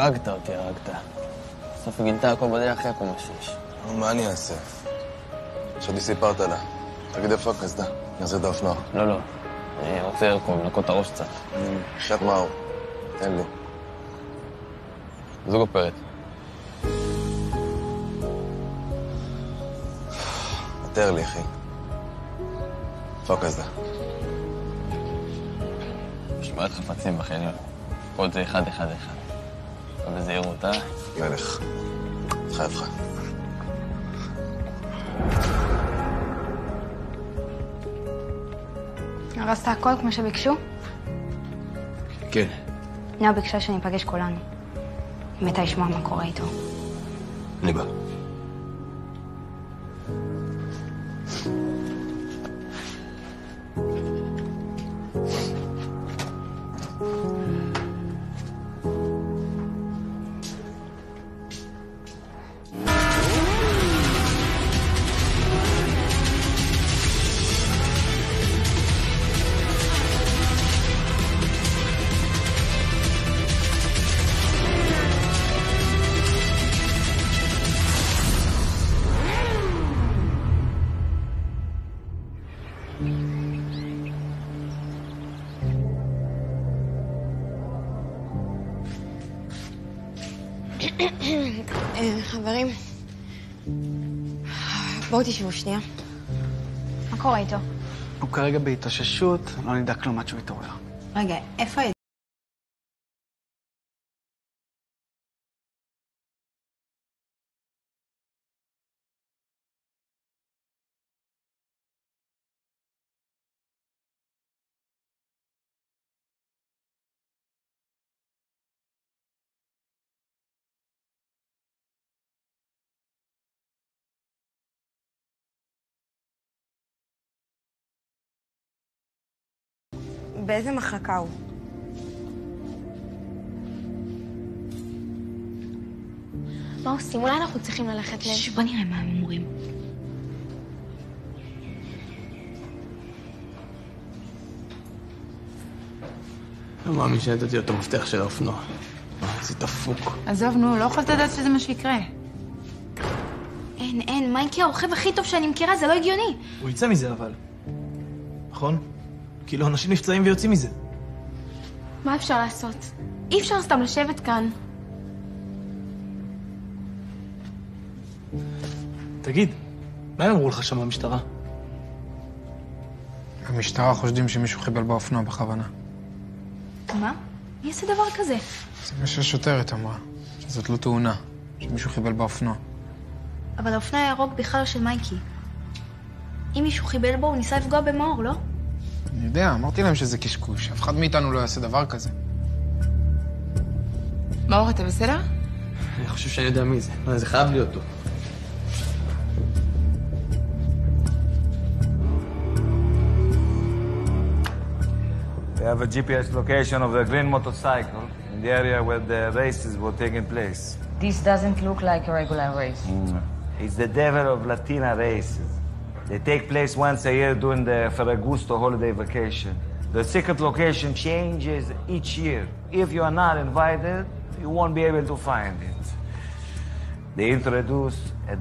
הרגת אותי, הרגת. בסוף היא גילתה הכל בדרך אחרי הכל משיש. נו, מה אני אעשה? חשבתי סיפרת לה. תגיד איפה הקסדה? אני אעשה את האופנוע. לא, לא. אני רוצה לרקום, לנקות את הראש קצת. שת מאור. תן לי. זוג אופרת. תאר לי, אחי. איפה הקסדה? שמירת חפצים בחניון. פה זה אחד, אחד, אחד. בזהירות, אה? מלך. התחייב לך. הרסת הכל כמו שביקשו? כן. נועה ביקשה שניפגש כולנו. היא מתה לשמוע מה קורה איתו. אני בא. חברים, בואו תשבו שנייה. מה קורה איתו? הוא כרגע בהתאוששות, לא נדע כלום עד שהוא יתעורר. רגע, איפה באיזה מחלקה הוא? מה עושים? אולי אנחנו צריכים ללכת ל... בוא נראה מה הם אומרים. לא מאמין שנתתי לו את המפתח של האופנוע. איזה דפוק. עזוב, נו, לא יכולת לדעת שזה מה שיקרה. אין, אין, מייקי הרוכב הכי טוב שאני מכירה, זה לא הגיוני. הוא יצא מזה אבל. נכון? כאילו אנשים נפצעים ויוצאים מזה. מה אפשר לעשות? אי אפשר סתם לשבת כאן. תגיד, מה הם אמרו לך שם במשטרה? המשטרה חושדים שמישהו חיבל באופנוע בכוונה. מה? מי יעשה דבר כזה? זה מה שהשוטרת אמרה, שזאת לא תאונה, שמישהו חיבל באופנוע. אבל האופנוע הירוק בכלל של מייקי. אם מישהו חיבל בו, הוא ניסה לפגוע במאור, לא? אני יודע, אמרתי להם שזה קשקוש, אף אחד מאיתנו לא יעשה דבר כזה. מאור, אתה בסדר? אני חושב שאני יודע מי זה. זה חייב להיות הוא. We have a GPS location of the green motorcycle in the area where the races were taking place. This doesn't look like a regular race. It's the devil of Latina races. They take place once a year during the Ferragusto holiday vacation. The secret location changes each year. If you are not invited, you won't be able to find it. They introduce a